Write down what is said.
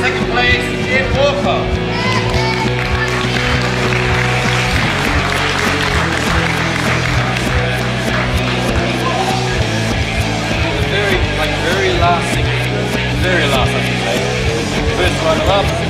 Second place, Ian Walker. very last very last I should say. First runner up,